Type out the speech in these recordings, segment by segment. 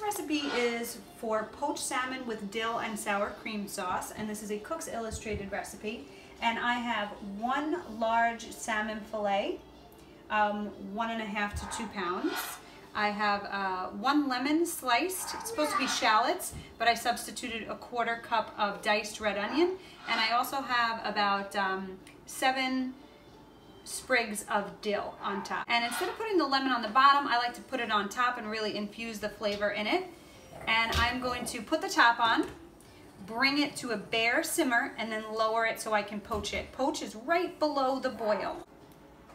This recipe is for poached salmon with dill and sour cream sauce, and this is a Cook's Illustrated recipe. And I have one large salmon fillet, um, one and a half to two pounds. I have uh, one lemon sliced, it's supposed to be shallots, but I substituted a quarter cup of diced red onion. And I also have about um, seven sprigs of dill on top. And instead of putting the lemon on the bottom, I like to put it on top and really infuse the flavor in it. And I'm going to put the top on, bring it to a bare simmer, and then lower it so I can poach it. Poach is right below the boil.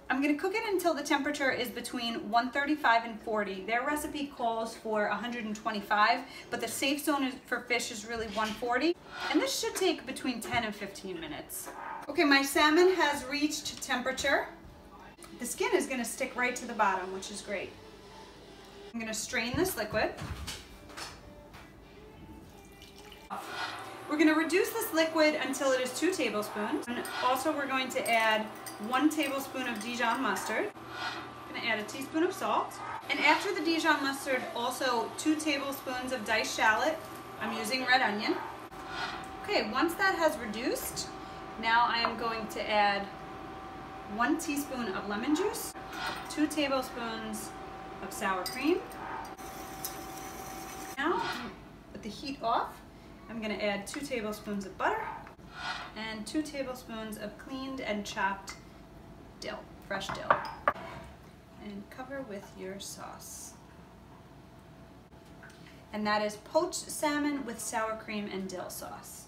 I'm gonna cook it until the temperature is between 135 and 40. Their recipe calls for 125, but the safe zone for fish is really 140. And this should take between 10 and 15 minutes. Okay, my salmon has reached temperature. The skin is gonna stick right to the bottom, which is great. I'm gonna strain this liquid. We're gonna reduce this liquid until it is two tablespoons. And also we're going to add one tablespoon of Dijon mustard. I'm gonna add a teaspoon of salt. And after the Dijon mustard, also two tablespoons of diced shallot. I'm using red onion. Okay, once that has reduced, now I am going to add one teaspoon of lemon juice, two tablespoons of sour cream. Now, with the heat off, I'm gonna add two tablespoons of butter and two tablespoons of cleaned and chopped dill, fresh dill. And cover with your sauce. And that is poached salmon with sour cream and dill sauce.